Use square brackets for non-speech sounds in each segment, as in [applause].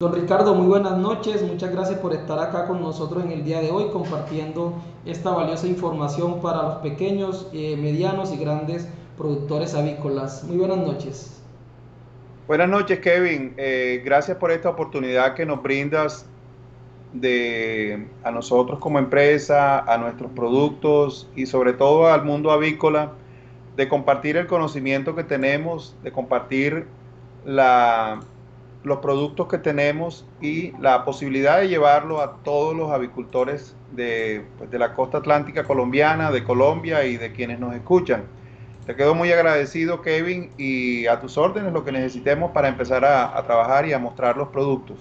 Don Ricardo, muy buenas noches. Muchas gracias por estar acá con nosotros en el día de hoy compartiendo esta valiosa información para los pequeños, eh, medianos y grandes productores avícolas. Muy buenas noches. Buenas noches, Kevin. Eh, gracias por esta oportunidad que nos brindas de a nosotros como empresa, a nuestros productos y sobre todo al mundo avícola, de compartir el conocimiento que tenemos, de compartir la los productos que tenemos y la posibilidad de llevarlo a todos los avicultores de, pues, de, la costa atlántica colombiana, de Colombia y de quienes nos escuchan. Te quedo muy agradecido, Kevin, y a tus órdenes lo que necesitemos para empezar a, trabajar y a mostrar los productos.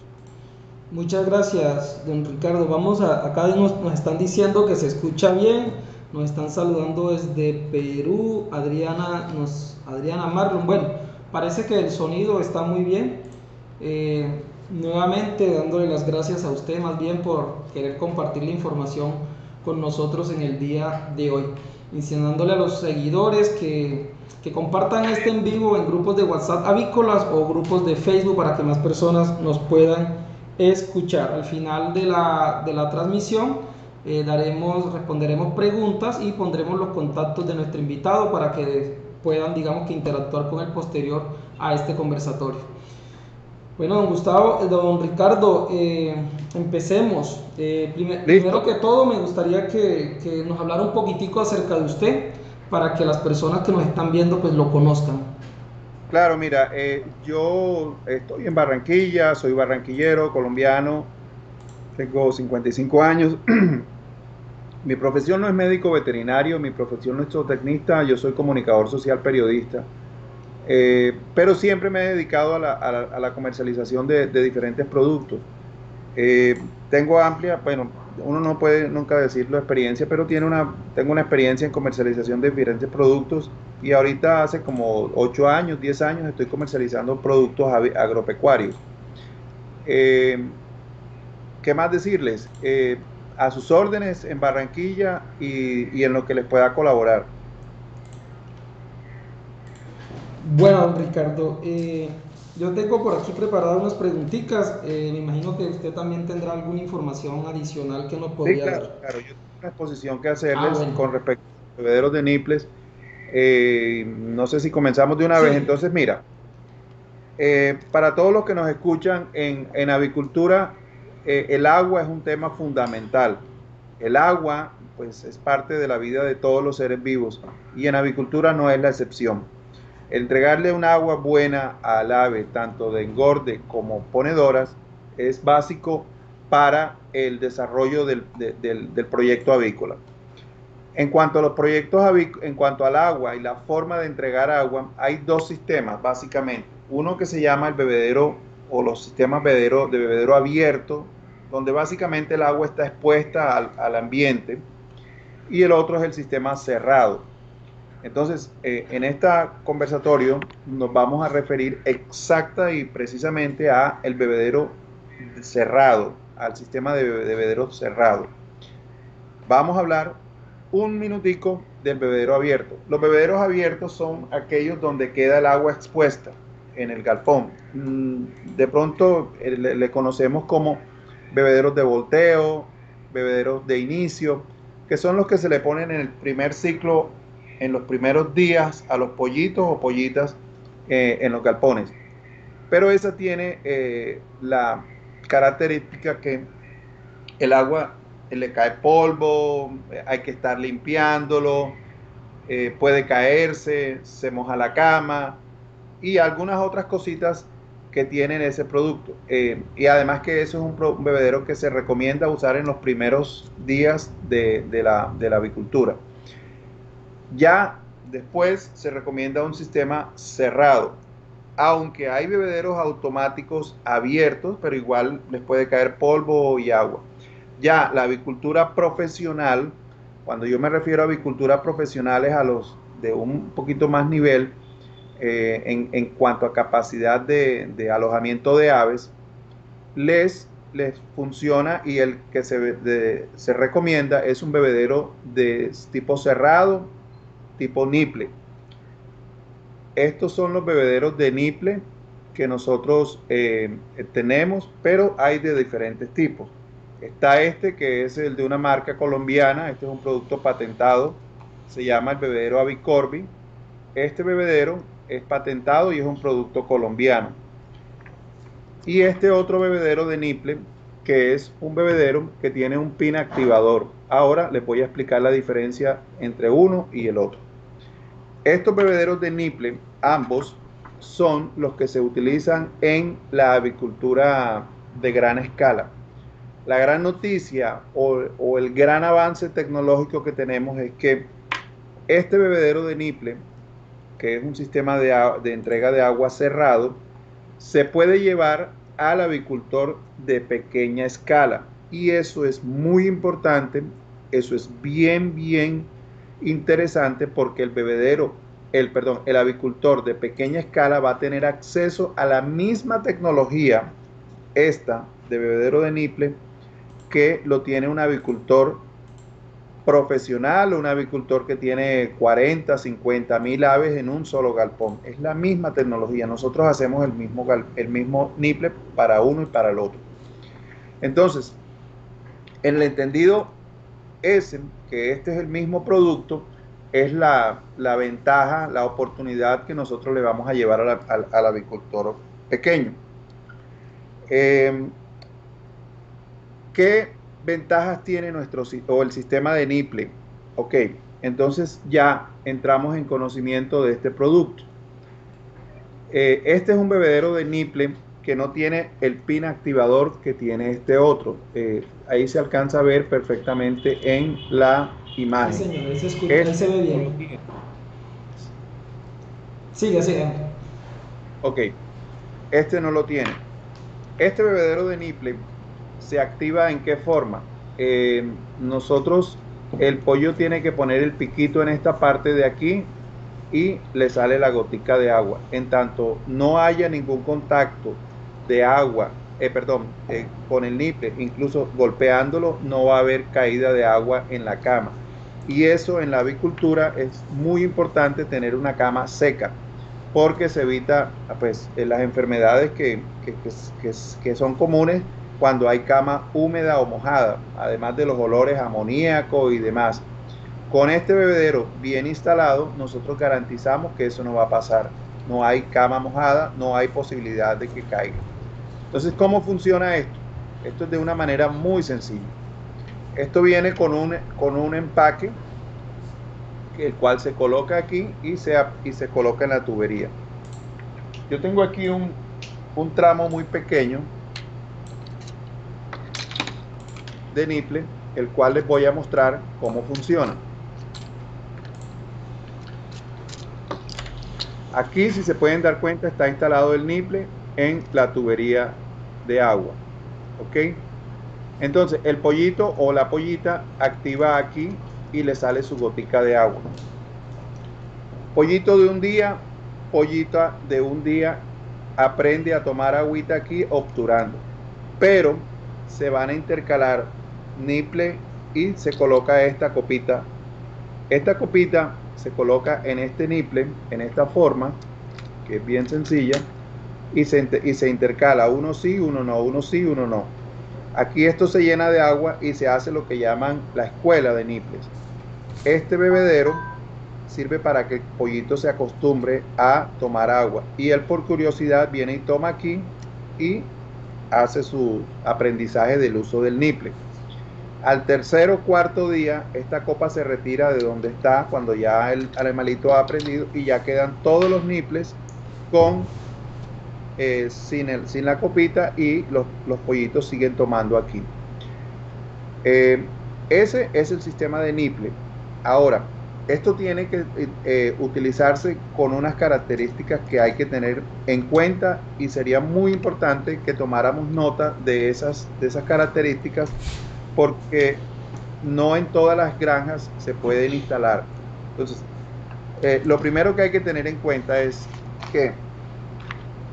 Muchas gracias, don Ricardo. Vamos a, acá nos, nos están diciendo que se escucha bien, nos están saludando desde Perú, Adriana, nos, Adriana Marlon. Bueno, parece que el sonido está muy bien. Eh, nuevamente dándole las gracias a usted más bien por querer compartir la información con nosotros en el día de hoy. Mencionándole a los seguidores que, que compartan este en vivo en grupos de WhatsApp avícolas o grupos de Facebook para que más personas nos puedan escuchar. Al final de la, de la transmisión eh, daremos, responderemos preguntas y pondremos los contactos de nuestro invitado para que puedan, digamos que interactuar con el posterior a este conversatorio. Bueno, don Gustavo, eh, don Ricardo, eh, empecemos. Eh, primero que todo, me gustaría que, que, nos hablara un poquitico acerca de usted para que las personas que nos están viendo pues lo conozcan. Claro, mira, eh, yo estoy en Barranquilla, soy barranquillero, colombiano, tengo 55 años. [clears throat] mi profesión no es médico veterinario, mi profesión no es zootecnista, yo soy comunicador social periodista. Eh, pero siempre me he dedicado a la, comercialización de, diferentes productos. Eh, tengo amplia, bueno, uno no puede nunca decirlo experiencia, pero tiene una, tengo una experiencia en comercialización de diferentes productos y ahorita hace como 8 años, 10 años estoy comercializando productos agropecuarios. Eh, ¿Qué más decirles? A sus órdenes en Barranquilla y en lo que les pueda colaborar. Bueno, Ricardo, eh, yo tengo por aquí preparadas unas preguntitas. Eh, me imagino que usted también tendrá alguna información adicional que nos podría sí, claro, claro, yo tengo una exposición que hacerles ah, bueno. con respecto a los bebederos de Niples. Eh, no sé si comenzamos de una sí. vez. Entonces, mira, eh, para todos los que nos escuchan en, en avicultura, eh, el agua es un tema fundamental. El agua, pues, es parte de la vida de todos los seres vivos y en avicultura no es la excepción Entregarle un agua buena al ave, tanto de engorde como ponedoras, es básico para el desarrollo del, del, proyecto avícola. En cuanto a los proyectos en cuanto al agua y la forma de entregar agua, hay dos sistemas básicamente. Uno que se llama el bebedero o los sistemas bebedero, de bebedero abierto, donde básicamente el agua está expuesta al, al ambiente, y el otro es el sistema cerrado, entonces, eh, en este conversatorio nos vamos a referir exacta y precisamente a el bebedero cerrado, al sistema de bebedero cerrado. Vamos a hablar un minutico del bebedero abierto. Los bebederos abiertos son aquellos donde queda el agua expuesta en el galpón. Mm, de pronto eh, le, le conocemos como bebederos de volteo, bebederos de inicio, que son los que se le ponen en el primer ciclo en los primeros días a los pollitos o pollitas eh, en los galpones. Pero esa tiene eh, la característica que el agua le cae polvo, hay que estar limpiándolo, eh, puede caerse, se moja la cama y algunas otras cositas que tienen ese producto. Eh, y además que eso es un, un, bebedero que se recomienda usar en los primeros días de, de, la, de la avicultura. Ya después se recomienda un sistema cerrado, aunque hay bebederos automáticos abiertos, pero igual les puede caer polvo y agua. Ya la avicultura profesional, cuando yo me refiero a avicultura profesional es a los de un poquito más nivel eh, en, cuanto a capacidad de, alojamiento de aves, les les funciona y el que se, se recomienda es un bebedero de tipo cerrado tipo Niple. Estos son los bebederos de Niple que nosotros eh, tenemos, pero hay de diferentes tipos. Está este que es el de una marca colombiana, este es un producto patentado, se llama el bebedero Abicorbi. Este bebedero es patentado y es un producto colombiano. Y este otro bebedero de Niple, que es un bebedero que tiene un pin activador. Ahora les voy a explicar la diferencia entre uno y el otro. Estos bebederos de Niple, ambos, son los que se utilizan en la avicultura de gran escala. La gran noticia o, el gran avance tecnológico que tenemos es que este bebedero de Niple, que es un sistema de, de entrega de agua cerrado, se puede llevar al avicultor de pequeña escala. Y eso es muy importante, eso es bien, bien interesante porque el bebedero el, perdón, el avicultor de pequeña escala va a tener acceso a la misma tecnología, esta de bebedero de niple, que lo tiene un avicultor profesional un avicultor que tiene 40, 50 mil aves en un solo galpón. Es la misma tecnología. Nosotros hacemos el mismo, el mismo para uno y para el otro. Entonces, en el entendido ese, que este es el mismo producto, es la, ventaja, la oportunidad que nosotros le vamos a llevar al, avicultor pequeño. Eh, ¿Qué ventajas tiene nuestro o el sistema de Niple? Ok, entonces ya entramos en conocimiento de este producto. Eh, este es un bebedero de Niple que no tiene el pin activador que tiene este otro. Eh, ahí se alcanza a ver perfectamente en la imagen. Sí, señor, se escucha, se ve bien. Sigue, sigue. Ok, este no lo tiene. Este bebedero de Niple se activa en qué forma? Eh, nosotros, el pollo tiene que poner el piquito en esta parte de aquí y le sale la gotica de agua. En tanto no haya ningún contacto de agua, eh, perdón, eh, con el niple, incluso golpeándolo, no va a haber caída de agua en la cama. Y eso en la avicultura es muy importante tener una cama seca, porque se evita pues, eh, las enfermedades que, que, son comunes cuando hay cama húmeda o mojada, además de los olores amoníaco y demás. Con este bebedero bien instalado, nosotros garantizamos que eso no va a pasar. No hay cama mojada, no hay posibilidad de que caiga. Entonces, ¿cómo funciona esto? Esto es de una manera muy sencilla. Esto viene con un, con un empaque, el cual se coloca aquí y se, y se coloca en la tubería. Yo tengo aquí un, un tramo muy pequeño de niple, el cual les voy a mostrar cómo funciona. Aquí, si se pueden dar cuenta, está instalado el niple en la tubería de agua. ¿Ok? Entonces el pollito o la pollita activa aquí y le sale su gotica de agua. Pollito de un día, pollita de un día aprende a tomar agüita aquí obturando. Pero se van a intercalar niple y se coloca esta copita. Esta copita se coloca en este niple, en esta forma, que es bien sencilla y se, y se intercala, uno sí, uno no, uno sí, uno no. Aquí esto se llena de agua y se hace lo que llaman la escuela de niples. Este bebedero sirve para que el pollito se acostumbre a tomar agua y él por curiosidad viene y toma aquí y hace su aprendizaje del uso del niple. Al tercer o cuarto día, esta copa se retira de donde está cuando ya el animalito ha aprendido y ya quedan todos los niples con eh, sin, el, sin la copita y los, pollitos siguen tomando aquí. Eh, ese es el sistema de niple. Ahora, esto tiene que eh, utilizarse con unas características que hay que tener en cuenta y sería muy importante que tomáramos nota de esas, de esas características porque no en todas las granjas se pueden instalar. Entonces, lo primero que hay que tener en cuenta es que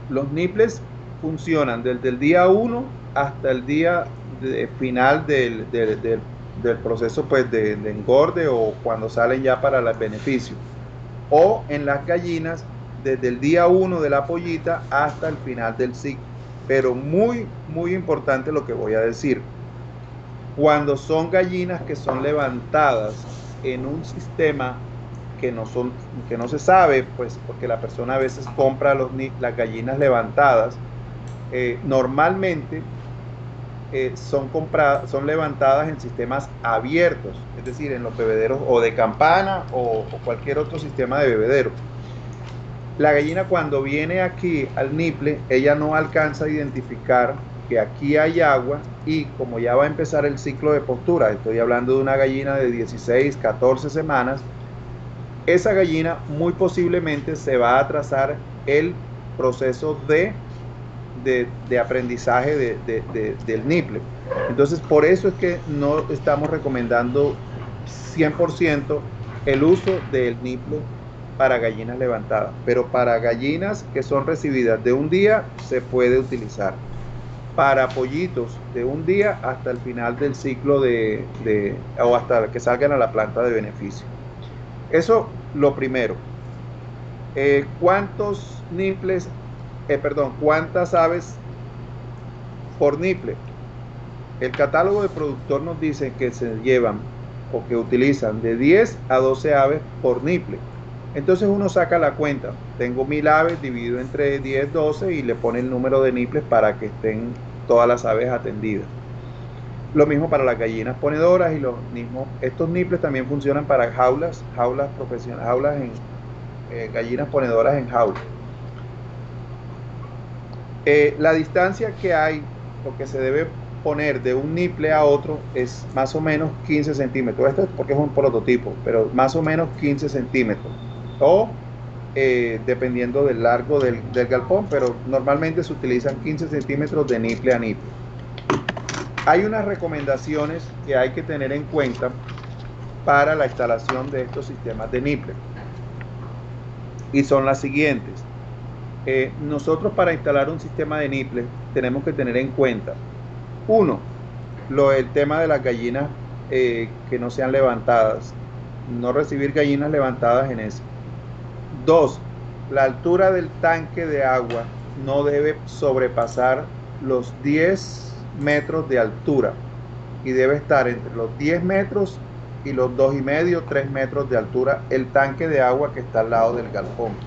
los niples funcionan desde el día 1 hasta el día final del, proceso pues, de, engorde o cuando salen ya para el beneficio. O en las gallinas desde el día 1 de la pollita hasta el final del ciclo. Pero muy, muy importante lo que voy a decir. Cuando son gallinas que son levantadas en un sistema que no, son, que no se sabe, pues porque la persona a veces compra los, las gallinas levantadas, eh, normalmente eh, son, compradas, son levantadas en sistemas abiertos, es decir, en los bebederos o de campana o, o cualquier otro sistema de bebedero. La gallina cuando viene aquí al niple, ella no alcanza a identificar que aquí hay agua y como ya va a empezar el ciclo de postura, estoy hablando de una gallina de 16, 14 semanas, esa gallina muy posiblemente se va a atrasar el proceso de, de, aprendizaje del niple. Entonces, por eso es que no estamos recomendando 100% el uso del niple para gallinas levantadas, pero para gallinas que son recibidas de un día se puede utilizar. Para pollitos de un día hasta el final del ciclo de, de o hasta que salgan a la planta de beneficio. Eso lo primero. Eh, ¿Cuántos niples, eh, perdón, cuántas aves por niple? El catálogo de productor nos dice que se llevan o que utilizan de 10 a 12 aves por niple. Entonces uno saca la cuenta. Tengo mil aves dividido entre 10, 12 y le pone el número de niples para que estén todas las aves atendidas. Lo mismo para las gallinas ponedoras y los mismos. Estos niples también funcionan para jaulas, jaulas profesionales, jaulas en eh, gallinas ponedoras en jaulas. Eh, la distancia que hay o que se debe poner de un niple a otro es más o menos 15 centímetros. Esto es porque es un prototipo, pero más o menos 15 centímetros. O eh, dependiendo del largo del, del galpón, pero normalmente se utilizan 15 centímetros de niple a niple. Hay unas recomendaciones que hay que tener en cuenta para la instalación de estos sistemas de niple. Y son las siguientes. Eh, nosotros para instalar un sistema de niple tenemos que tener en cuenta, uno, lo, el tema de las gallinas eh, que no sean levantadas, no recibir gallinas levantadas en eso. Dos, la altura del tanque de agua no debe sobrepasar los 10 metros de altura y debe estar entre los 10 metros y los dos y medio, 3 metros de altura el tanque de agua que está al lado del galpón.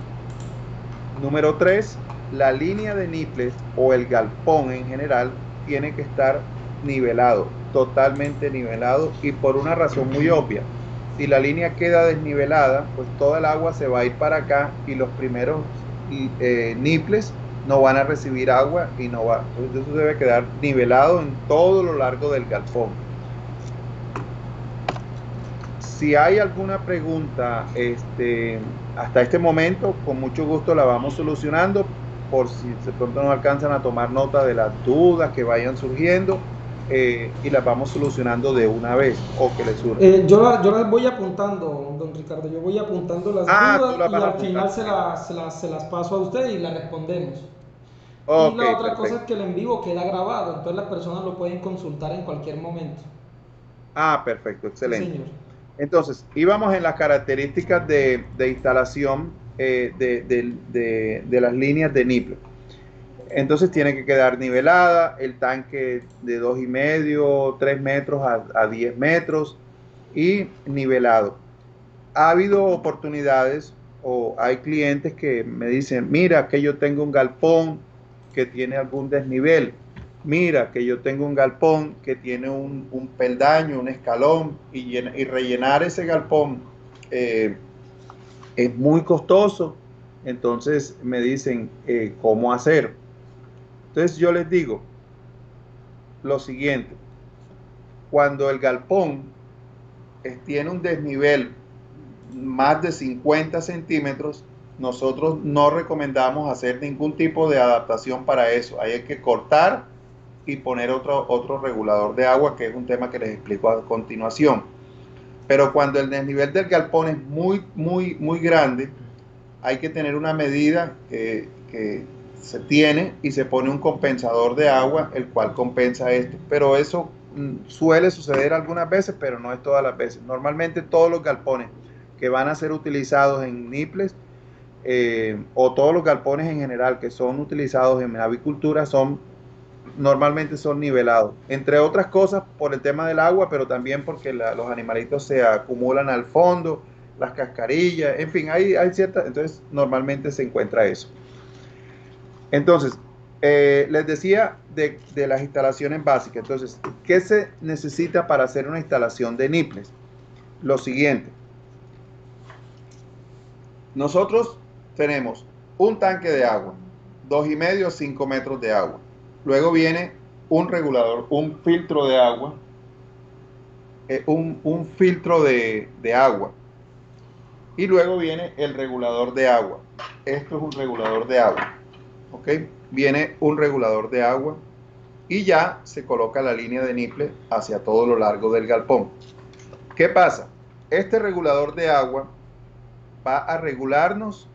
Número 3, la línea de niples o el galpón en general tiene que estar nivelado, totalmente nivelado y por una razón muy obvia. Si la línea queda desnivelada, pues toda el agua se va a ir para acá y los primeros eh, no van a recibir agua y no va. Entonces eso debe quedar nivelado en todo lo largo del galpón. Si hay alguna pregunta este, hasta este momento, con mucho gusto la vamos solucionando por si de pronto no alcanzan a tomar nota de las dudas que vayan surgiendo. Eh, y las vamos solucionando de una vez o que les surja. Eh, yo, yo las voy apuntando, don Ricardo, yo voy apuntando las ah, dudas y al final se se las paso a usted y las respondemos y la otra cosa es que el en vivo queda grabado, entonces las personas lo pueden consultar en cualquier momento. Ah, perfecto, excelente. Entonces, íbamos en las características de, instalación eh, de, las líneas de niple. Entonces tiene que quedar nivelada, el tanque de dos y medio, 3 metros a, a 10 metros y nivelado. Ha habido oportunidades o hay clientes que me dicen, mira que yo tengo un galpón que tiene algún desnivel. Mira que yo tengo un galpón que tiene un, peldaño, un escalón, y, y, rellenar ese galpón eh, es muy costoso. Entonces me dicen eh, cómo hacer. Entonces yo les digo lo siguiente. Cuando el galpón tiene un desnivel más de 50 centímetros, nosotros no recomendamos hacer ningún tipo de adaptación para eso. hay que cortar y poner otro, otro regulador de agua, que es un tema que les explico a continuación. Pero cuando el desnivel del galpón es muy, muy, muy grande, hay que tener una medida que, que se tiene y se pone un compensador de agua, el cual compensa esto. Pero eso mm, suele suceder algunas veces, pero no es todas las veces. Normalmente todos los galpones que van a ser utilizados en niples eh, o todos los galpones en general que son utilizados en avicultura son normalmente son nivelados, entre otras cosas por el tema del agua, pero también porque los animalitos se acumulan al fondo, las cascarillas, en fin, hay, hay ciertas, entonces normalmente se encuentra eso. Entonces, eh, les decía de, de, las instalaciones básicas, entonces, ¿qué se necesita para hacer una instalación de niples? Lo siguiente, nosotros tenemos un tanque de agua, dos y medio, cinco metros de agua, Luego viene un regulador, un filtro de agua, eh, un, filtro de, agua. Y luego viene el regulador de agua. Esto es un regulador de agua. ¿Ok? Viene un regulador de agua y ya se coloca la línea de niple hacia todo lo largo del galpón. ¿Qué pasa? Este regulador de agua va a regularnos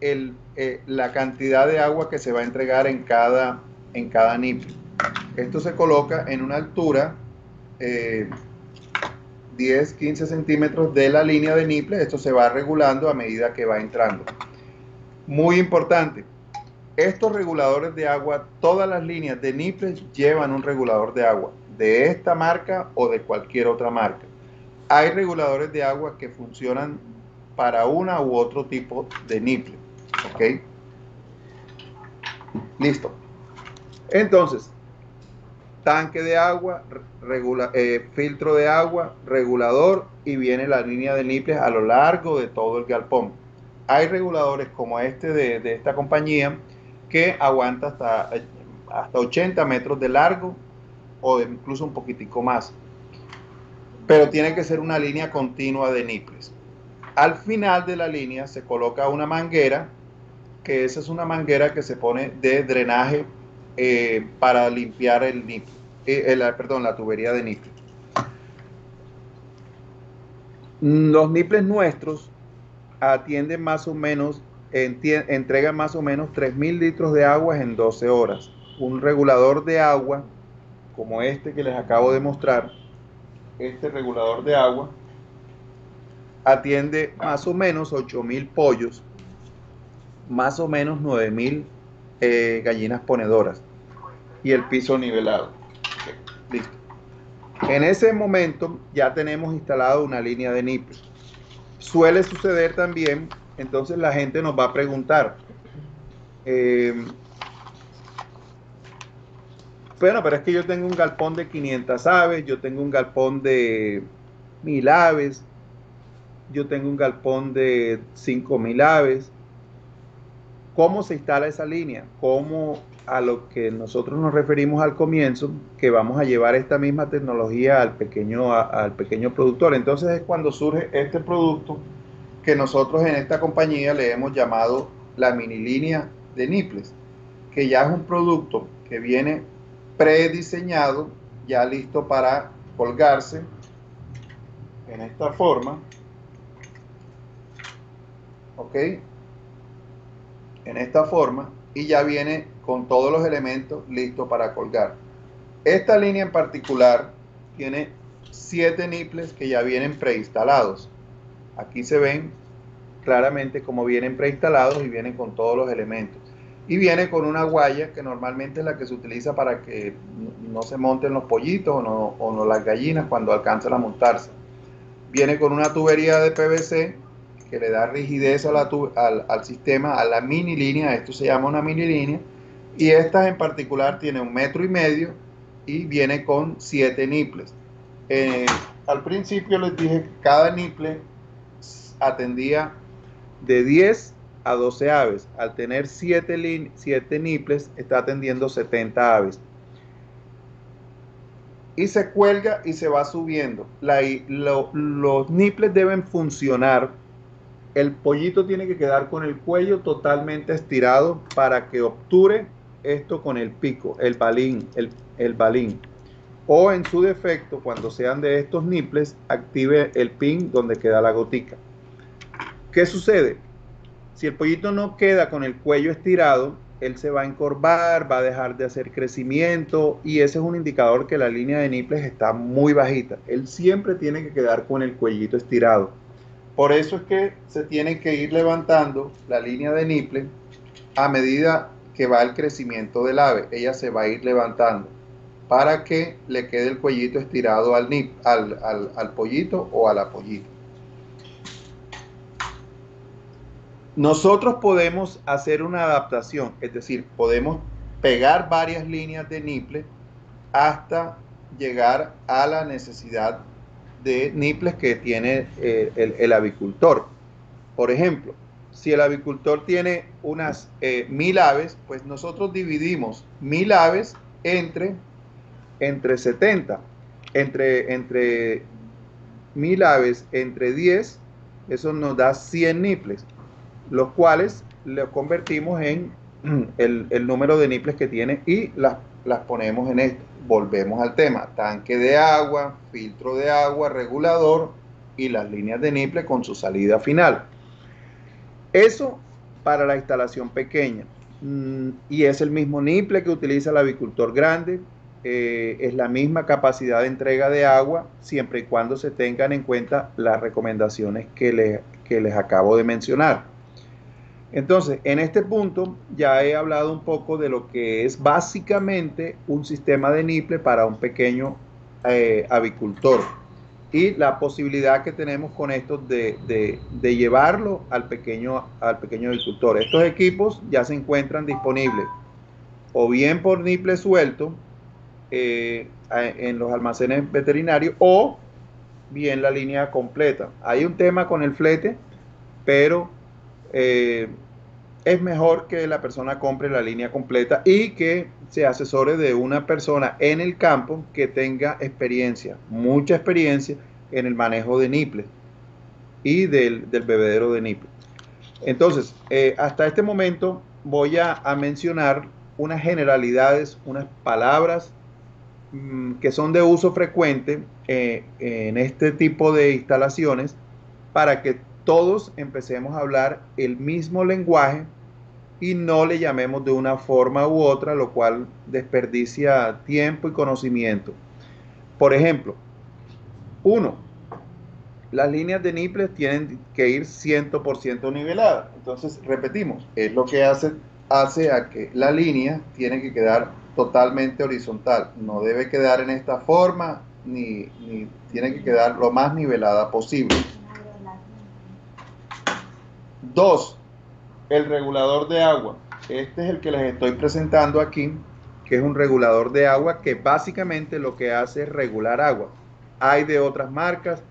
eh, la cantidad de agua que se va a entregar en cada en cada niple. Esto se coloca en una altura 10, eh, 15 centímetros de la línea de niple. Esto se va regulando a medida que va entrando. Muy importante, estos reguladores de agua, todas las líneas de niple llevan un regulador de agua, de esta marca o de cualquier otra marca. Hay reguladores de agua que funcionan para una u otro tipo de niple. ¿Ok? Listo. Entonces, tanque de agua, eh, filtro de agua, regulador y viene la línea de niples a lo largo de todo el galpón. Hay reguladores como este de, esta compañía que aguanta hasta, hasta 80 metros de largo o incluso un poquitico más. Pero tiene que ser una línea continua de niples. Al final de la línea se coloca una manguera, que esa es una manguera que se pone de drenaje eh, para limpiar el eh, perdón, la tubería de niple. Los niples nuestros atienden más o menos, entregan más o menos 3.000 litros de agua en 12 horas. Un regulador de agua, como este que les acabo de mostrar, este regulador de agua, atiende más o menos 8.000 pollos, más o menos 9.000 eh, gallinas ponedoras y el piso nivelado. listo. En ese momento ya tenemos instalado una línea de nipples. Suele suceder también, entonces la gente nos va a preguntar, em, bueno, pero es que yo tengo un galpón de 500 aves, yo tengo un galpón de 1000 aves, yo tengo un galpón de 5000 aves. ¿Cómo se instala esa línea? ¿Cómo a lo que nosotros nos referimos al comienzo, que vamos a llevar esta misma tecnología al pequeño, al pequeño productor. Entonces es cuando surge este producto que nosotros en esta compañía le hemos llamado la mini línea de Niples, que ya es un producto que viene prediseñado, ya listo para colgarse en esta forma. ¿Ok? En esta forma y ya viene con todos los elementos listos para colgar. Esta línea en particular tiene siete niples que ya vienen preinstalados. Aquí se ven claramente como vienen preinstalados y vienen con todos los elementos. Y viene con una guaya que normalmente es la que se utiliza para que no se monten los pollitos o no, o no las gallinas cuando alcanzan a montarse. Viene con una tubería de PVC que le da rigidez al, sistema, a la mini línea, esto se llama una mini línea, y esta en particular tiene un metro y medio y viene con siete niples. Eh, al principio les dije que cada niple atendía de 10 a 12 aves. Al tener 7, siete niples, está atendiendo 70 aves. Y se cuelga y se va subiendo. los niples deben funcionar el pollito tiene que quedar con el cuello totalmente estirado para que obture esto con el pico, el balín, el, el balín. O en su defecto, cuando sean de estos niples, active el pin donde queda la gotica. ¿Qué sucede? Si el pollito no queda con el cuello estirado, él se va a encorvar, va a dejar de hacer crecimiento y ese es un indicador que la línea de niples está muy bajita. Él siempre tiene que quedar con el cuellito estirado Por eso es que se tiene que ir levantando la línea de niple a medida que va el crecimiento del ave. Ella se va a ir levantando para que le quede el cuellito estirado al, nip, al, al pollito o a la pollita. Nosotros podemos hacer una adaptación, es decir, podemos pegar varias líneas de niple hasta llegar a la necesidad de niples que tiene eh, el, avicultor. Por ejemplo, si el avicultor tiene unas eh, mil aves, pues nosotros dividimos mil aves entre, entre 70, entre, entre mil aves entre 10, eso nos da 100 niples, los cuales le convertimos en [clears throat] el, el número de niples que tiene y las, las ponemos en esto volvemos al tema, tanque de agua, filtro de agua, regulador y las líneas de niple con su salida final. Eso para la instalación pequeña. Mm, y es el mismo niple que utiliza el avicultor grande, eh, es la misma capacidad de entrega de agua, siempre y cuando se tengan en cuenta las recomendaciones que, que les acabo de mencionar. Entonces, en este punto ya he hablado un poco de lo que es básicamente un sistema de niple para un pequeño eh, avicultor y la posibilidad que tenemos con esto de, llevarlo al pequeño, al pequeño avicultor. Estos equipos ya se encuentran disponibles o bien por niple suelto eh, en los almacenes veterinarios o bien la línea completa. Hay un tema con el flete, pero eh, es mejor que la persona compre la línea completa y que se asesore de una persona en el campo que tenga experiencia, mucha experiencia en el manejo de niple y del, bebedero de niple. Entonces, eh, hasta este momento voy a, mencionar unas generalidades, unas palabras mm, que son de uso frecuente eh, en este tipo de instalaciones para que todos empecemos a hablar el mismo lenguaje y no le llamemos de una forma u otra, lo cual desperdicia tiempo y conocimiento. Por ejemplo, uno, las líneas de nipples tienen que ir 100% niveladas. Entonces, repetimos, es lo que hace, hace a que la línea tiene que quedar totalmente horizontal. No debe quedar en esta forma, ni tiene que quedar lo más nivelada posible. Dos, el regulador de agua. Este es el que les estoy presentando aquí, que es un regulador de agua que básicamente lo que hace es regular agua. Hay de otras marcas,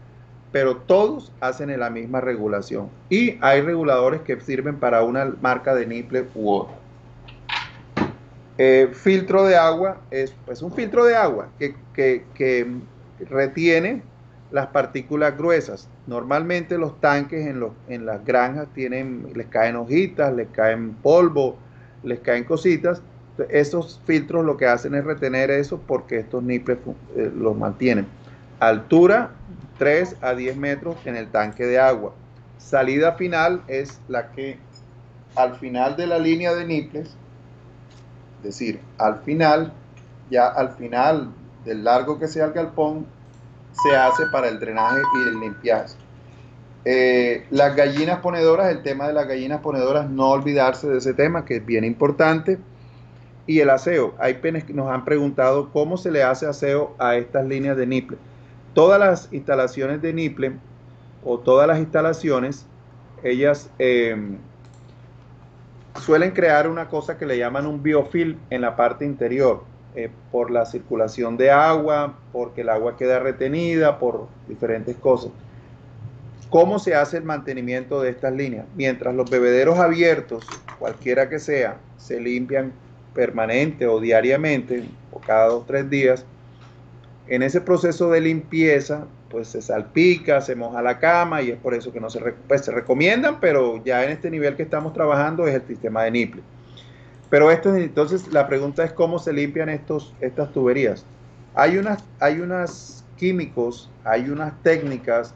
pero todos hacen la misma regulación. Y hay reguladores que sirven para una marca de niple u otra. Eh, filtro de agua es pues, un filtro de agua que, que retiene las partículas gruesas. Normalmente los tanques en, los, en las granjas tienen, les caen hojitas, les caen polvo, les caen cositas. Esos filtros lo que hacen es retener eso porque estos niples eh, los mantienen. Altura 3 a 10 metros en el tanque de agua. Salida final es la que al final de la línea de niples, es decir, al final, ya al final del largo que sea el galpón, se hace para el drenaje y el limpiaje. Eh, las gallinas ponedoras, el tema de las gallinas ponedoras, no olvidarse de ese tema que es bien importante. Y el aseo, hay penes que nos han preguntado cómo se le hace aseo a estas líneas de niple. Todas las instalaciones de niple o todas las instalaciones, ellas em, suelen crear una cosa que le llaman un biofilm en la parte interior. Eh, por la circulación de agua, porque el agua queda retenida, por diferentes cosas. ¿Cómo se hace el mantenimiento de estas líneas? Mientras los bebederos abiertos, cualquiera que sea, se limpian permanente o diariamente, o cada dos o tres días, en ese proceso de limpieza, pues se salpica, se moja la cama y es por eso que no se, pues, se recomiendan, pero ya en este nivel que estamos trabajando es el sistema de niple. Pero entonces la pregunta es cómo se limpian estos, estas tuberías. Hay unas, hay unos químicos, hay unas técnicas,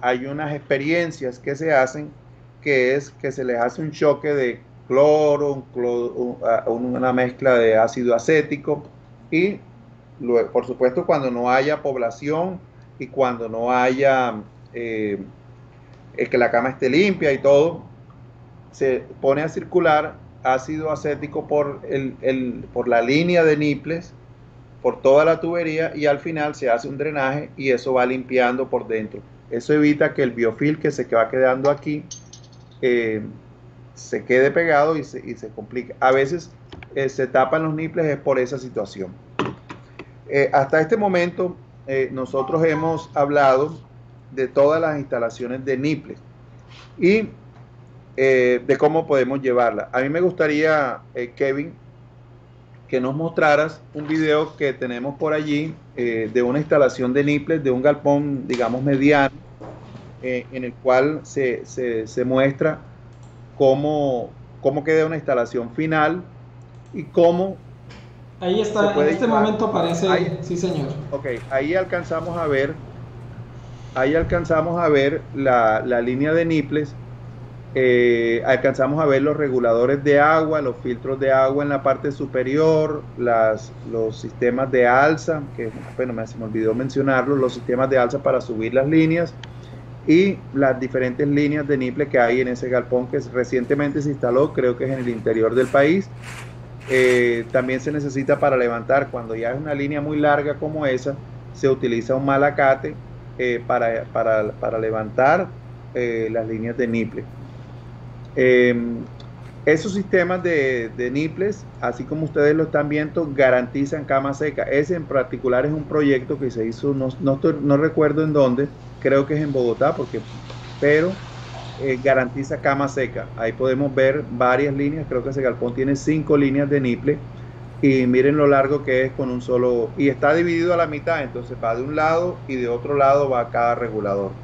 hay unas experiencias que se hacen que es que se les hace un choque de cloro, una mezcla de ácido acético y luego, por supuesto cuando no haya población y cuando no haya eh, que la cama esté limpia y todo, se pone a circular ácido acético por, el, por la línea de niples, por toda la tubería y al final se hace un drenaje y eso va limpiando por dentro. Eso evita que el biofil que se va quedando aquí eh, se quede pegado y se, y se complique. A veces eh, se tapan los niples es por esa situación. Eh, hasta este momento nosotros hemos hablado de todas las instalaciones de niples y de cómo podemos llevarla. A mí me gustaría, Kevin, que nos mostraras un video que tenemos por allí de una instalación de niples de un galpón, digamos, mediano, en el cual se, se, se muestra cómo, cómo queda una instalación final y cómo... Ahí está, en este momento aparece, sí señor. Ok, ahí alcanzamos a ver, ahí alcanzamos a ver la, la línea de niples, eh, alcanzamos a ver los reguladores de agua, los filtros de agua en la parte superior, las, los sistemas de alza, que bueno, me, se me olvidó mencionarlo, los sistemas de alza para subir las líneas, y las diferentes líneas de niple que hay en ese galpón que recientemente se instaló, creo que es en el interior del país. Eh, también se necesita para levantar, cuando ya es una línea muy larga como esa, se utiliza un malacate eh, para, para, para, levantar eh, las líneas de niple. Em, esos sistemas de, de, niples, así como ustedes lo están viendo, garantizan cama seca. Ese en particular es un proyecto que se hizo, no, no, recuerdo en dónde, creo que es en Bogotá, porque, pero eh, garantiza cama seca. Ahí podemos ver varias líneas, creo que ese galpón tiene cinco líneas de niple y miren lo largo que es con un solo, y está dividido a la mitad, entonces va de un lado y de otro lado va cada regulador.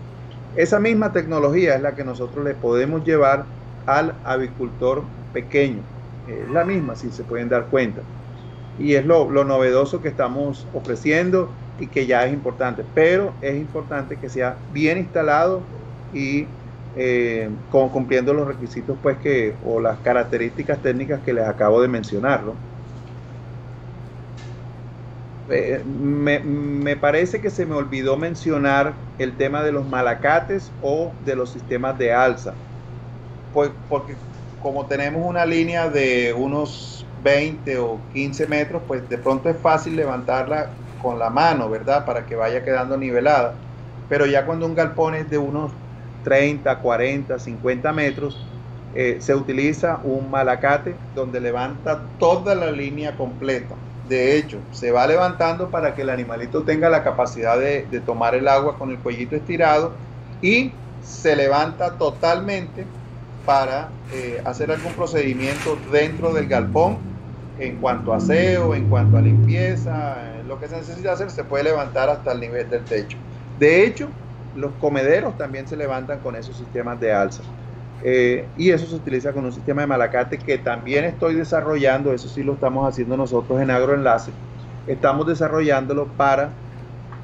Esa misma tecnología es la que nosotros le podemos llevar al avicultor pequeño. Es la misma, si se pueden dar cuenta. Y es lo, lo novedoso que estamos ofreciendo y que ya es importante, pero es importante que sea bien instalado y eh, cumpliendo los requisitos pues que o las características técnicas que les acabo de mencionar. Eh, me, me, parece que se me olvidó mencionar el tema de los malacates o de los sistemas de alza, pues, porque como tenemos una línea de unos 20 o 15 metros, pues de pronto es fácil levantarla con la mano, ¿verdad? Para que vaya quedando nivelada. Pero ya cuando un galpón es de unos 30, 40, 50 metros, eh, se utiliza un malacate donde levanta toda la línea completa. De hecho, se va levantando para que el animalito tenga la capacidad de, tomar el agua con el cuellito estirado y se levanta totalmente para eh, hacer algún procedimiento dentro del galpón en cuanto a aseo, en cuanto a limpieza, lo que se necesita hacer se puede levantar hasta el nivel del techo. De hecho, los comederos también se levantan con esos sistemas de alza. Eh, y eso se utiliza con un sistema de malacate que también estoy desarrollando, eso sí lo estamos haciendo nosotros en Agroenlace. Estamos desarrollándolo para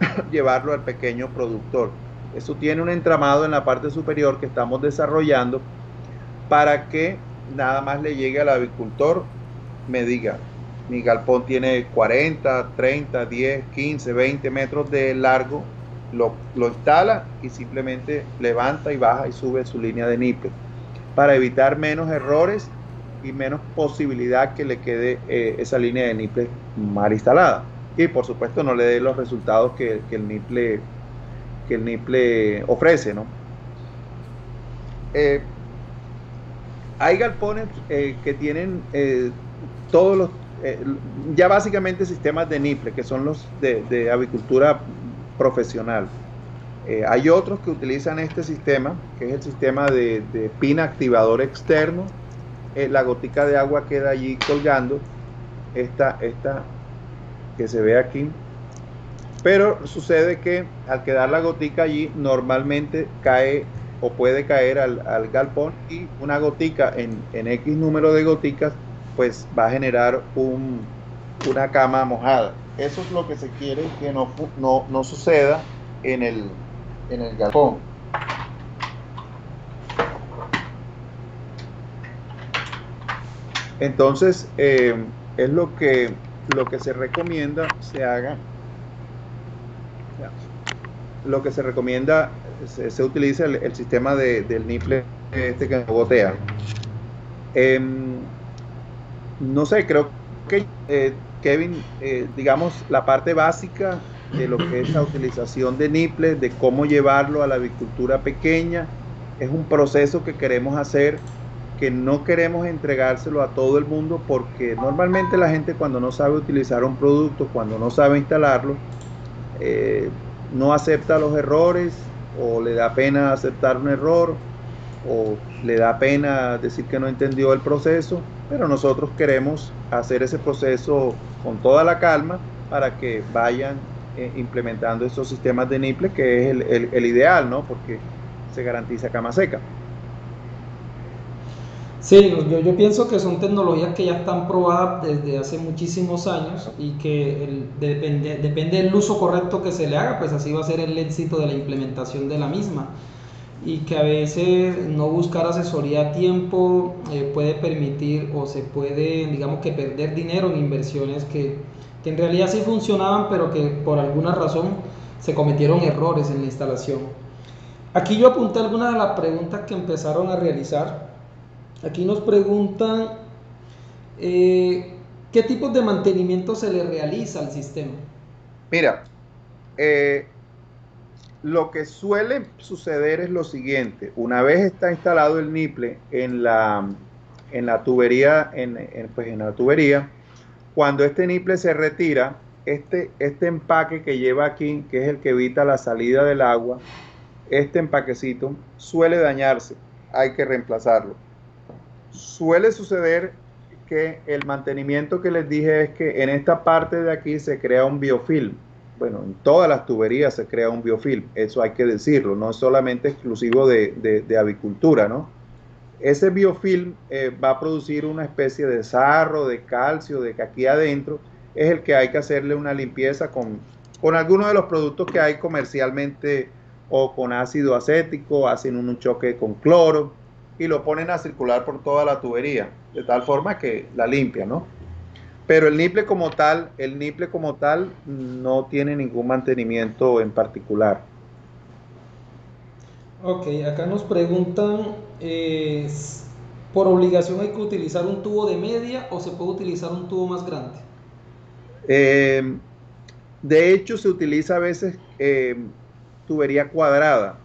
[laughs] llevarlo al pequeño productor. Eso tiene un entramado en la parte superior que estamos desarrollando para que nada más le llegue al avicultor, me diga, mi galpón tiene 40, 30, 10, 15, 20 metros de largo. Lo, instala y simplemente levanta y baja y sube su línea de nipe para evitar menos errores y menos posibilidad que le quede eh, esa línea de niple mal instalada. Y por supuesto no le dé los resultados que, el niple que el ofrece, ¿no? Eh, hay galpones eh, que tienen todos los eh, ya básicamente sistemas de NIPLE, que son los de, avicultura profesional. Eh, hay otros que utilizan este sistema, que es el sistema de, pin activador externo. Eh, la gotica de agua queda allí colgando, esta, esta que se ve aquí. Pero sucede que al quedar la gotica allí, normalmente cae o puede caer al, galpón y una gotica en, en X número de goticas pues va a generar un, una cama mojada. Eso es lo que se quiere que no, no, suceda en el, en el galpón. Entonces, eh, es lo que, lo que se recomienda se haga. lo que se recomienda, se, utiliza el, sistema del nifle este que gotea. Em, no sé, creo que eh, Kevin, eh, digamos, la parte básica de lo que es la utilización de niples, de cómo llevarlo a la avicultura pequeña, es un proceso que queremos hacer, que no queremos entregárselo a todo el mundo porque normalmente la gente cuando no sabe utilizar un producto, cuando no sabe instalarlo, eh, no acepta los errores o le da pena aceptar un error o le da pena decir que no entendió el proceso, pero nosotros queremos hacer ese proceso con toda la calma para que vayan eh, implementando estos sistemas de NIPLE, que es el, ideal, ¿no? Porque se garantiza cama seca. Sí, yo, pienso que son tecnologías que ya están probadas desde hace muchísimos años y que depende, depende del uso correcto que se le haga, pues así va a ser el éxito de la implementación de la misma y que a veces no buscar asesoría a tiempo eh, puede permitir o se puede, digamos que perder dinero en inversiones que, que, en realidad sí funcionaban, pero que por alguna razón se cometieron errores en la instalación. Aquí yo apunté algunas de las preguntas que empezaron a realizar. Aquí nos preguntan eh, qué tipos de mantenimiento se le realiza al sistema. Mira, eh, lo que suele suceder es lo siguiente, una vez está instalado el niple en la, en la tubería, en, pues en la tubería, cuando este niple se retira, este, este empaque que lleva aquí, que es el que evita la salida del agua, este empaquecito suele dañarse, hay que reemplazarlo. Suele suceder que el mantenimiento que les dije es que en esta parte de aquí se crea un biofilm bueno, en todas las tuberías se crea un biofilm, eso hay que decirlo, no es solamente exclusivo de, avicultura, ¿no? Ese biofilm eh, va a producir una especie de sarro, de calcio, de que aquí adentro es el que hay que hacerle una limpieza con, con algunos de los productos que hay comercialmente o con ácido acético, hacen un choque con cloro y lo ponen a circular por toda la tubería, de tal forma que la limpia, ¿no? Pero el niple como tal, el niple como tal no tiene ningún mantenimiento en particular. Ok, acá nos preguntan, eh, ¿por obligación hay que utilizar un tubo de media o se puede utilizar un tubo más grande? Em, de hecho, se utiliza a veces em, tubería cuadrada.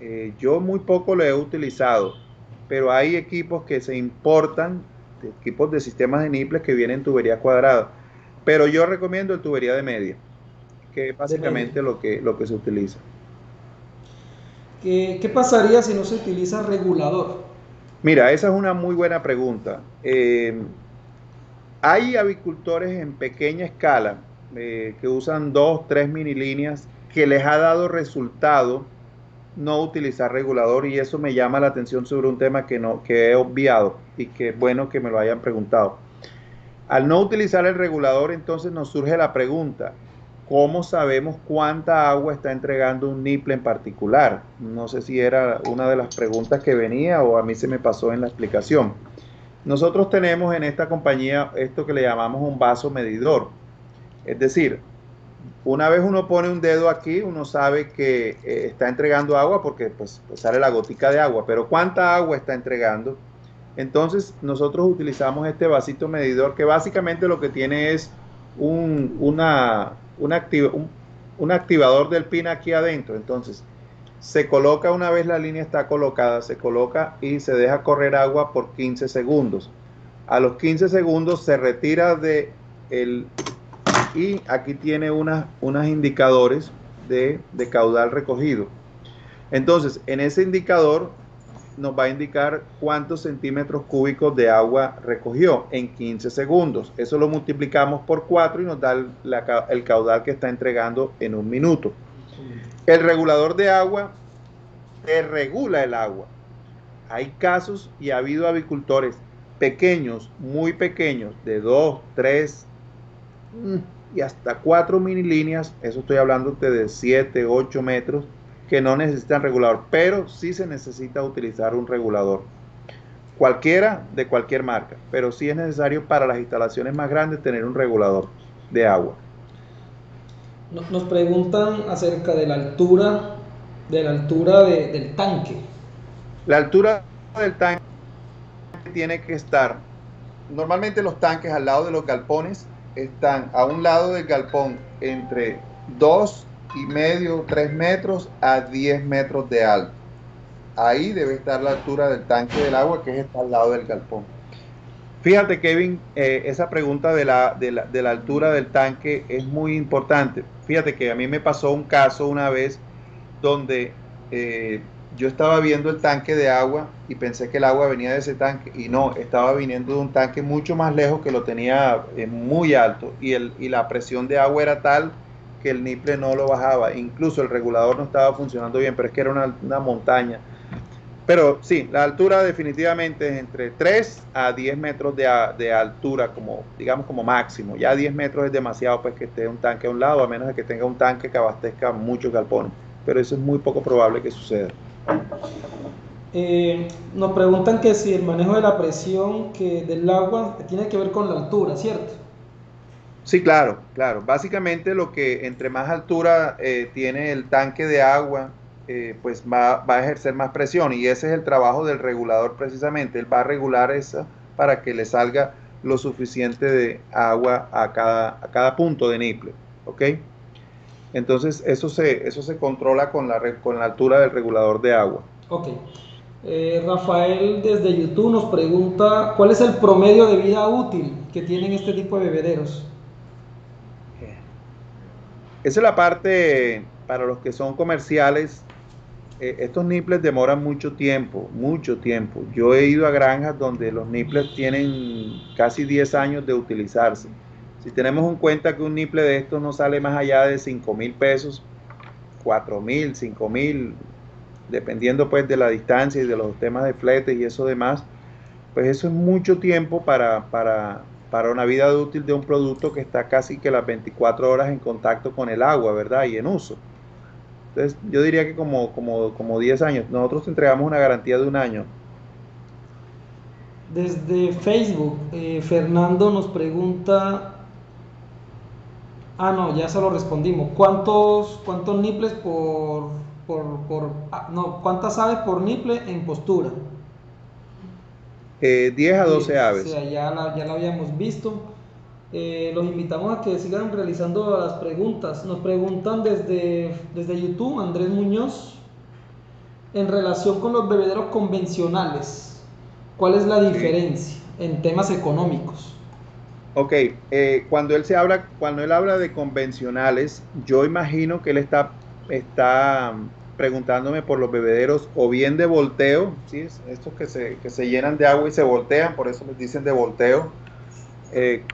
Eh, yo muy poco lo he utilizado, pero hay equipos que se importan equipos de sistemas de niples que vienen en tubería cuadrada. Pero yo recomiendo el tubería de media, que es básicamente lo que, lo que se utiliza. ¿Qué, pasaría si no se utiliza regulador? Mira, esa es una muy buena pregunta. Eh, hay avicultores en pequeña escala eh, que usan dos, tres mini líneas que les ha dado resultado no utilizar regulador y eso me llama la atención sobre un tema que, no, que he obviado y que bueno que me lo hayan preguntado. Al no utilizar el regulador entonces nos surge la pregunta, ¿cómo sabemos cuánta agua está entregando un niple en particular? No sé si era una de las preguntas que venía o a mí se me pasó en la explicación. Nosotros tenemos en esta compañía esto que le llamamos un vaso medidor. Es decir, una vez uno pone un dedo aquí, uno sabe que eh, está entregando agua porque pues, pues, sale la gotica de agua, pero ¿cuánta agua está entregando? Entonces nosotros utilizamos este vasito medidor que básicamente lo que tiene es un, una, un, un activador del pin aquí adentro. Entonces se coloca una vez la línea está colocada, se coloca y se deja correr agua por 15 segundos. A los 15 segundos se retira de el y aquí tiene unas, indicadores de, caudal recogido. Entonces, en ese indicador nos va a indicar cuántos centímetros cúbicos de agua recogió en 15 segundos. Eso lo multiplicamos por 4 y nos da el, el, caudal que está entregando en un minuto. El regulador de agua te regula el agua. Hay casos y ha habido avicultores pequeños, muy pequeños, de 2, 3, y hasta 4 mini líneas, eso estoy hablando de 7, 8 metros, que no necesitan regulador, pero sí se necesita utilizar un regulador. Cualquiera de cualquier marca, pero sí es necesario para las instalaciones más grandes tener un regulador de agua. Nos preguntan acerca de la altura, de la altura del tanque. La altura del tanque tiene que estar, normalmente los tanques al lado de los galpones están a un lado del galpón entre 2 y medio, 3 metros a 10 metros de alto. Ahí debe estar la altura del tanque del agua que está al lado del galpón. Fíjate, Kevin, eh, esa pregunta de la, de, la, altura del tanque es muy importante. Fíjate que a mí me pasó un caso una vez donde eh, yo estaba viendo el tanque de agua y pensé que el agua venía de ese tanque y no, estaba viniendo de un tanque mucho más lejos que lo tenía eh, muy alto y, el, y la presión de agua era tal que el niple no lo bajaba, incluso el regulador no estaba funcionando bien, pero es que era una, una montaña. Pero sí, la altura definitivamente es entre 3 a 10 metros de, de, altura, como digamos como máximo. Ya 10 metros es demasiado pues que esté un tanque a un lado, a menos de que tenga un tanque que abastezca muchos galpones. Pero eso es muy poco probable que suceda. Eh, nos preguntan que si el manejo de la presión que del agua tiene que ver con la altura, ¿cierto? Sí, claro, claro. Básicamente lo que entre más altura eh, tiene el tanque de agua, eh, pues va, a ejercer más presión y ese es el trabajo del regulador precisamente. Él va a regular eso para que le salga lo suficiente de agua a cada, a cada punto de niple, ¿ok? Entonces eso se, eso se controla con la, con la altura del regulador de agua. Ok. Eh, Rafael desde YouTube nos pregunta, ¿cuál es el promedio de vida útil que tienen este tipo de bebederos? Esa es la parte para los que son comerciales. Eh, estos niples demoran mucho tiempo, mucho tiempo. Yo he ido a granjas donde los niples tienen casi 10 años de utilizarse. Si tenemos en cuenta que un niple de estos no sale más allá de 5 mil pesos, 4 mil, 5 mil, dependiendo pues de la distancia y de los temas de flete y eso demás, pues eso es mucho tiempo para, para, para una vida útil de un producto que está casi que las 24 horas en contacto con el agua, ¿verdad? Y en uso. Entonces yo diría que como, como, como 10 años. Nosotros entregamos una garantía de un año. Desde Facebook, eh, Fernando nos pregunta Ah, no, ya se lo respondimos. ¿Cuántos, cuántos niples por, por, ah, no, cuántas aves por niple en postura? 10 eh, a 12 aves. O sea, ya la, ya la habíamos visto. Eh, los invitamos a que sigan realizando las preguntas. Nos preguntan desde, desde YouTube, Andrés Muñoz, en relación con los bebederos convencionales. ¿Cuál es la diferencia en temas económicos? Ok, eh, cuando él se habla, cuando él habla de convencionales, yo imagino que él está, está preguntándome por los bebederos o bien de volteo, ¿sí? estos que se, que se llenan de agua y se voltean, por eso les dicen de volteo, eh,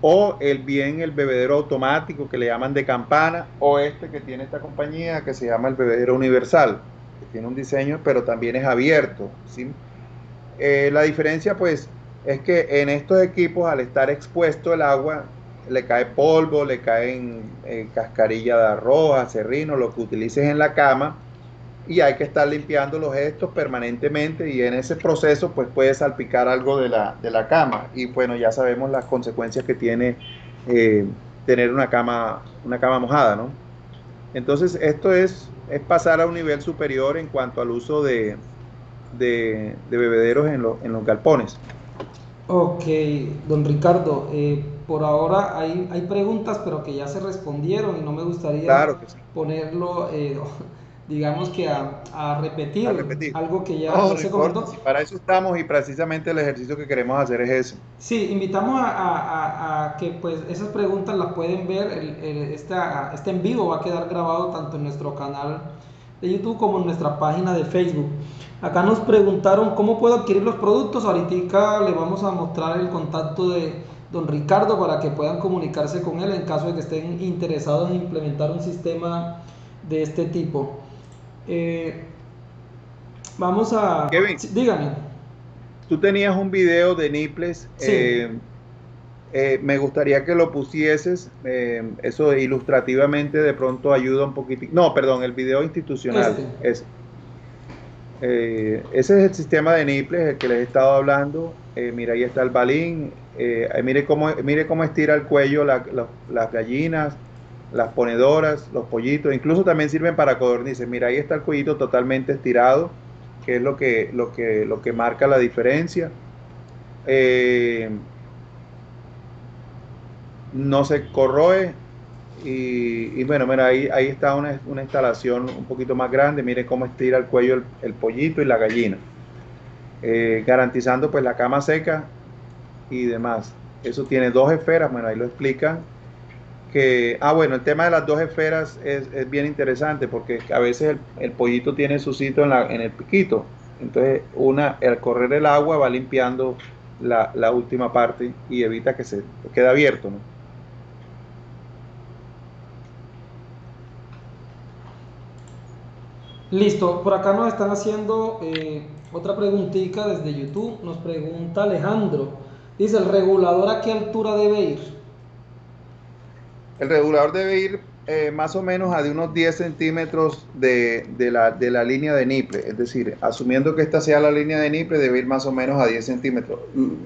o el bien el bebedero automático que le llaman de campana, o este que tiene esta compañía que se llama el bebedero universal, que tiene un diseño pero también es abierto. ¿sí? Eh, la diferencia pues es que en estos equipos, al estar expuesto el agua, le cae polvo, le caen eh, cascarilla de arroz, acerrino, lo que utilices en la cama, y hay que estar limpiando los gestos permanentemente y en ese proceso pues puede salpicar algo de la, de la cama y bueno ya sabemos las consecuencias que tiene eh, tener una cama, una cama mojada, ¿no? Entonces esto es, es pasar a un nivel superior en cuanto al uso de, de, bebederos en, en los galpones. Ok, don Ricardo, eh, por ahora hay, hay preguntas, pero que ya se respondieron y no me gustaría ponerlo, eh, [laughs] digamos que a, repetir, algo que ya se comentó. para eso estamos y precisamente el ejercicio que queremos hacer es eso. Sí, invitamos a, que pues esas preguntas las pueden ver, este, este en vivo va a quedar grabado tanto en nuestro canal de YouTube como en nuestra página de Facebook. Acá nos preguntaron cómo puedo adquirir los productos. Ahorita le vamos a mostrar el contacto de don Ricardo para que puedan comunicarse con él en caso de que estén interesados en implementar un sistema de este tipo. Eh, vamos a... Kevin, dígame. Tú tenías un video de Niples. Eh, eh, me gustaría que lo pusieses, eso ilustrativamente de pronto ayuda un poquitito. No, perdón, el video institucional. Este. Eh, ese es el sistema de Niples, el que les he estado hablando. Eh, mira, ahí está el balín. Eh, mire, cómo, mire cómo estira el cuello las gallinas. las ponedoras, los pollitos, incluso también sirven para codornices. Mira, ahí está el cuellito totalmente estirado, que es lo que, lo que, lo que marca la diferencia. Eh, no se corroe. Y, bueno, mira, ahí, ahí está una, instalación un poquito más grande. Mire cómo estira el cuello el, pollito y la gallina. Eh, garantizando pues la cama seca y demás. Eso tiene dos esferas, bueno, ahí lo explican. Que, ah, bueno, el tema de las dos esferas es, bien interesante porque a veces el, pollito tiene su sitio en, la, en, el piquito. Entonces, una, al correr el agua va limpiando la, la última parte y evita que se quede abierto. Listo, por acá nos están haciendo eh, otra preguntita desde YouTube. Nos pregunta Alejandro. Dice, ¿el regulador a qué altura debe ir? El regulador debe ir eh, más o menos a de unos 10 centímetros de, la, de, la, línea de niple. Es decir, asumiendo que esta sea la línea de niple, debe ir más o menos a 10 centímetros.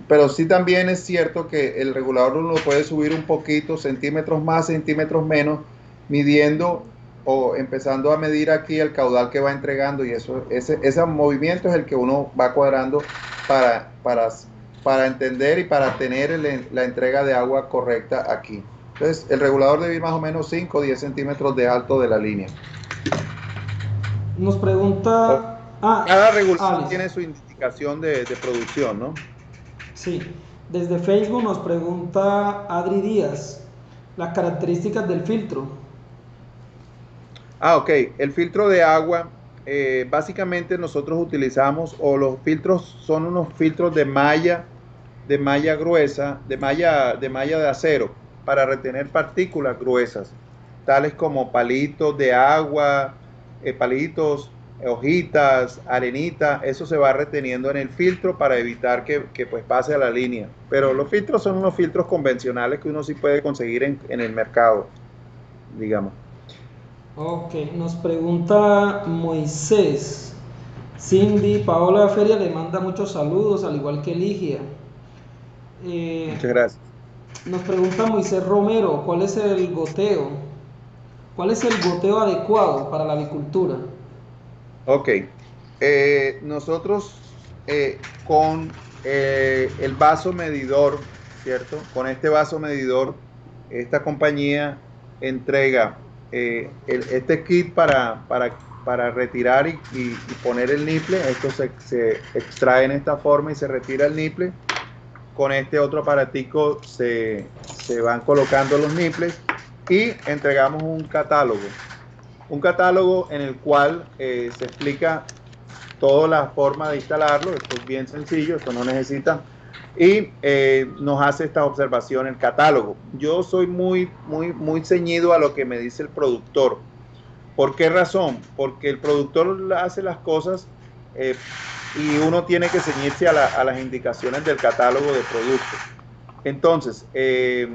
Pero sí también es cierto que el regulador uno puede subir un poquito, centímetros más, centímetros menos, midiendo o empezando a medir aquí el caudal que va entregando y eso, ese, ese movimiento es el que uno va cuadrando para, para, para entender y para tener la entrega de agua correcta aquí. Entonces, el regulador debe ir más o menos 5 o 10 centímetros de alto de la línea. Nos pregunta... Ah, Cada regulador tiene su indicación de, de producción, ¿no? Sí. Desde Facebook nos pregunta Adri Díaz las características del filtro. Ah, ok. El filtro de agua, eh, básicamente nosotros utilizamos, o los filtros son unos filtros de malla, de malla gruesa, de malla, de malla de acero, para retener partículas gruesas, tales como palitos de agua, eh, palitos, hojitas, arenita, eso se va reteniendo en el filtro para evitar que, pues pase a la línea. Pero los filtros son unos filtros convencionales que uno sí puede conseguir en, en el mercado, digamos. Ok, nos pregunta Moisés. Cindy, Paola Feria le manda muchos saludos, al igual que Ligia. Eh, Muchas gracias. Nos pregunta Moisés Romero, ¿cuál es el goteo? ¿Cuál es el goteo adecuado para la avicultura? Ok, eh, nosotros eh, con el vaso medidor, ¿cierto? Con este vaso medidor, esta compañía entrega eh, este kit para, para, para retirar y, poner el niple. Esto se, extrae en esta forma y se retira el niple. Con este otro aparatico se, van colocando los niples y entregamos un catálogo. Un catálogo en el cual eh, se explica toda la forma de instalarlo. Esto es bien sencillo, esto no necesita y eh, nos hace esta observación el catálogo. Yo soy muy, muy, muy ceñido a lo que me dice el productor. ¿Por qué razón? Porque el productor hace las cosas eh, y uno tiene que ceñirse a, las indicaciones del catálogo de productos. Entonces, eh,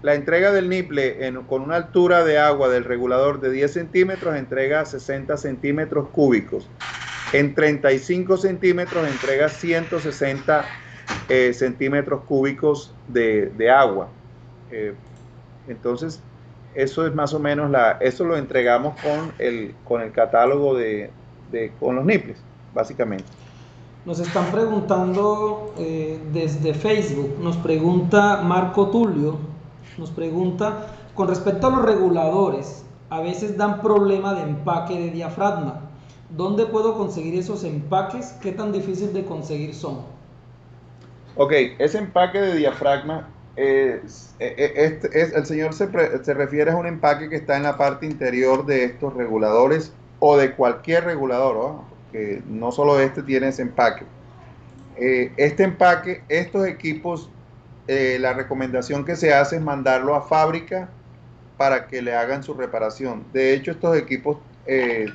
la entrega del niple con una altura de agua del regulador de 10 centímetros entrega 60 centímetros cúbicos. En 35 centímetros entrega 160 eh, centímetros cúbicos de, agua. Eh, entonces, eso es más o menos la, eso lo entregamos con el, con el catálogo de, con los niples, básicamente. Nos están preguntando eh, desde Facebook, nos pregunta Marco Tulio, nos pregunta con respecto a los reguladores, a veces dan problema de empaque de diafragma. ¿Dónde puedo conseguir esos empaques? ¿Qué tan difícil de conseguir son? Ok, ese empaque de diafragma, es, e, e, este, es, el señor se, se, refiere a un empaque que está en la parte interior de estos reguladores o de cualquier regulador, que no solo este tiene ese empaque. Eh, este empaque, estos equipos, eh, la recomendación que se hace es mandarlo a fábrica para que le hagan su reparación. De hecho, estos equipos eh,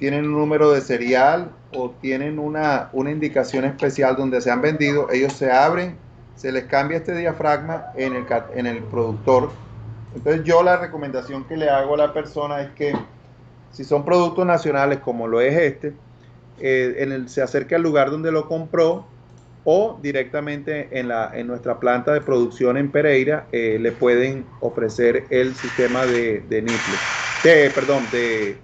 tienen un número de serial o tienen una, indicación especial donde se han vendido, ellos se abren, se les cambia este diafragma en el, en el productor. Entonces yo la recomendación que le hago a la persona es que si son productos nacionales como lo es este, eh, en el, se acerque al lugar donde lo compró o directamente en, la, en nuestra planta de producción en Pereira eh, le pueden ofrecer el sistema de, de de, perdón, de,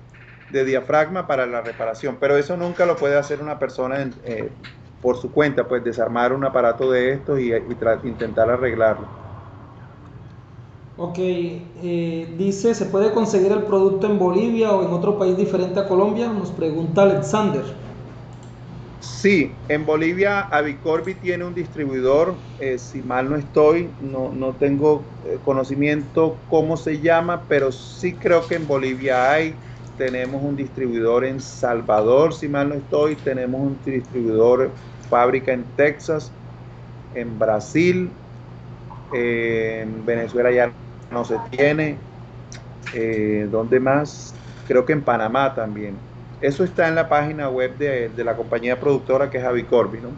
de, diafragma para la reparación, pero eso nunca lo puede hacer una persona eh, por su cuenta, pues desarmar un aparato de estos y, intentar arreglarlo. Ok, eh, dice, ¿se puede conseguir el producto en Bolivia o en otro país diferente a Colombia? Nos pregunta Alexander. Sí, en Bolivia Avicorbi tiene un distribuidor, eh, si mal no estoy, no, no tengo conocimiento cómo se llama, pero sí creo que en Bolivia hay, tenemos un distribuidor en Salvador, si mal no estoy, tenemos un distribuidor fábrica en Texas, en Brasil, en Venezuela ya no se tiene, eh, ¿dónde más? Creo que en Panamá también. Eso está en la página web de, la compañía productora que es Avicorbi, ¿no?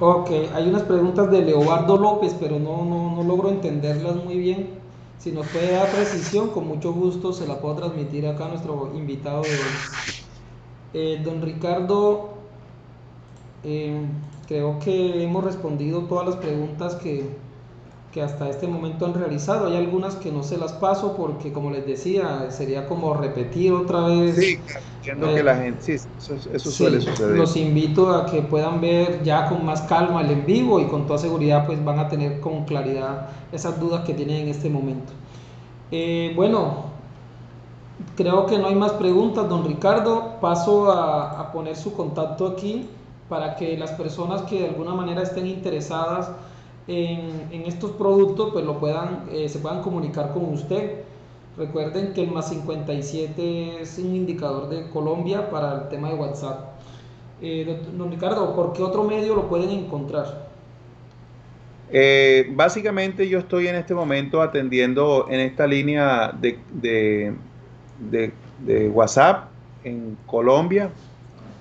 Ok, hay unas preguntas de Leobardo López, pero no, no, logro entenderlas muy bien. Si nos puede dar precisión, con mucho gusto se la puedo transmitir acá a nuestro invitado de hoy. Eh, don Ricardo, eh, creo que hemos respondido todas las preguntas que, que hasta este momento han realizado. Hay algunas que no se las paso porque, como les decía, sería como repetir otra vez. Sí, entiendo que la eh, gente, sí, eso, suele suceder. Los invito a que puedan ver ya con más calma el en vivo y con toda seguridad pues van a tener con claridad esas dudas que tienen en este momento. Eh, bueno, creo que no hay más preguntas, don Ricardo. Paso a, a poner su contacto aquí para que las personas que de alguna manera estén interesadas en, estos productos pues lo puedan, eh, se puedan comunicar con usted. Recuerden que el más 57 es un indicador de Colombia para el tema de WhatsApp. Eh, don Ricardo, ¿por qué otro medio lo pueden encontrar? Eh, básicamente yo estoy en este momento atendiendo en esta línea de, de, de, de, WhatsApp en Colombia,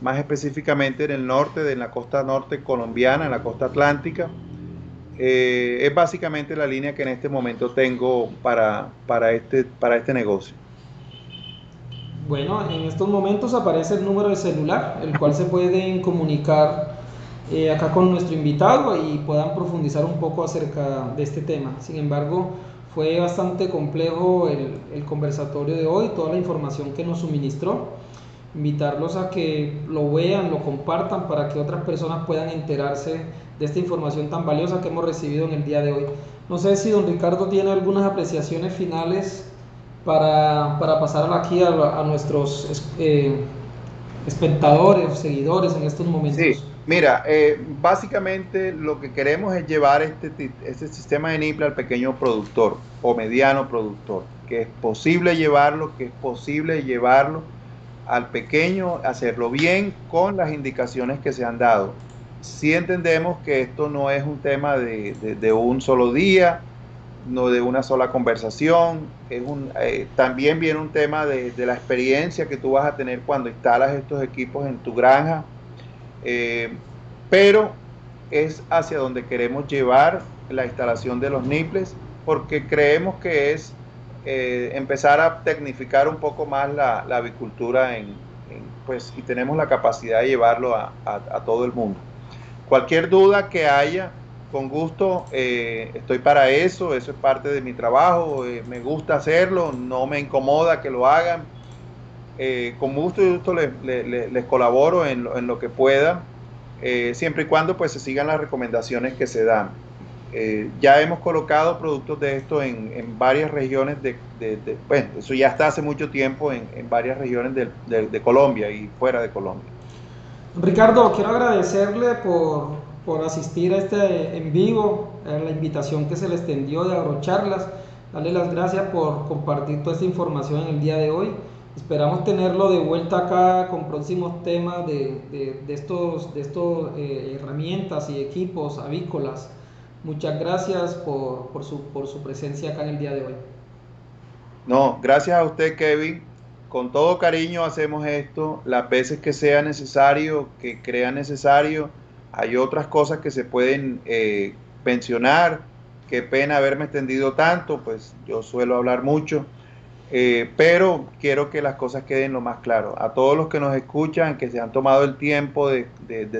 más específicamente en el norte, de la costa norte colombiana, en la costa atlántica. Eh, es básicamente la línea que en este momento tengo para, para, este, para este negocio. Bueno, en estos momentos aparece el número de celular, el cual se pueden comunicar eh, acá con nuestro invitado y puedan profundizar un poco acerca de este tema. Sin embargo, fue bastante complejo el, el conversatorio de hoy, toda la información que nos suministró. Invitarlos a que lo vean, lo compartan para que otras personas puedan enterarse de esta información tan valiosa que hemos recibido en el día de hoy. No sé si don Ricardo tiene algunas apreciaciones finales para, para pasar aquí a, nuestros eh, espectadores, seguidores en estos momentos. Sí, mira, eh, básicamente lo que queremos es llevar este, este sistema de NIPLA al pequeño productor o mediano productor, que es posible llevarlo, que es posible llevarlo al pequeño, hacerlo bien con las indicaciones que se han dado sí entendemos que esto no es un tema de, un solo día, no de una sola conversación, es un, eh, también viene un tema de, la experiencia que tú vas a tener cuando instalas estos equipos en tu granja, eh, pero es hacia donde queremos llevar la instalación de los niples, porque creemos que es eh, empezar a tecnificar un poco más la, avicultura en, pues, y tenemos la capacidad de llevarlo a todo el mundo. Cualquier duda que haya, con gusto eh, estoy para eso, eso es parte de mi trabajo, eh, me gusta hacerlo, no me incomoda que lo hagan. Eh, con gusto, gusto les, les, colaboro en lo, que pueda, siempre y cuando pues se sigan las recomendaciones que se dan. ya hemos colocado productos de esto en, varias regiones de, bueno, eso ya está hace mucho tiempo en, varias regiones de Colombia y fuera de Colombia. Ricardo, quiero agradecerle por, por asistir a este en vivo, a la invitación que se le extendió de Agrocharlas. Darle las gracias por compartir toda esta información en el día de hoy. Esperamos tenerlo de vuelta acá con próximos temas de, de, estos, de estos eh, herramientas y equipos avícolas. Muchas gracias por, por, su, por su presencia acá en el día de hoy. No, gracias a usted, Kevin con todo cariño hacemos esto, las veces que sea necesario, que crea necesario. Hay otras cosas que se pueden eh, pensionar. Qué pena haberme extendido tanto, pues yo suelo hablar mucho. Eh, pero quiero que las cosas queden lo más claro. A todos los que nos escuchan, que se han tomado el tiempo de,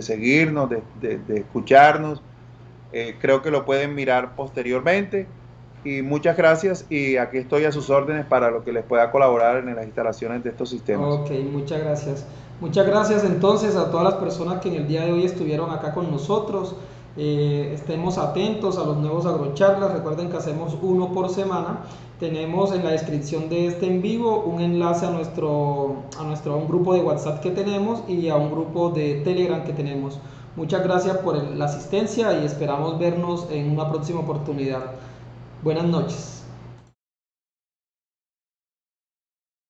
seguirnos, de, escucharnos, eh, creo que lo pueden mirar posteriormente. Y muchas gracias y aquí estoy a sus órdenes para lo que les pueda colaborar en las instalaciones de estos sistemas. Ok, muchas gracias. Muchas gracias entonces a todas las personas que en el día de hoy estuvieron acá con nosotros. Eh, estemos atentos a los nuevos agrocharlas. Recuerden que hacemos uno por semana. Tenemos en la descripción de este en vivo un enlace a nuestro, a nuestro un grupo de WhatsApp que tenemos y a un grupo de Telegram que tenemos. Muchas gracias por la asistencia y esperamos vernos en una próxima oportunidad. Buenas noches.